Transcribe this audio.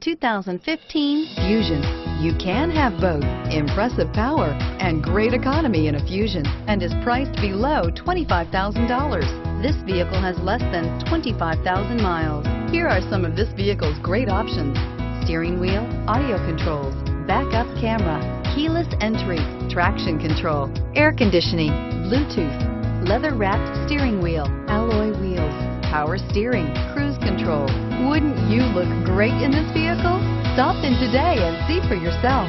2015 Fusion. You can have both impressive power and great economy in a Fusion and is priced below $25,000. This vehicle has less than 25,000 miles. Here are some of this vehicle's great options. Steering wheel, audio controls, backup camera, keyless entry, traction control, air conditioning, Bluetooth, leather wrapped steering wheel, alloy wheels, power steering, cruise control. You look great in this vehicle? Stop in today and see for yourself.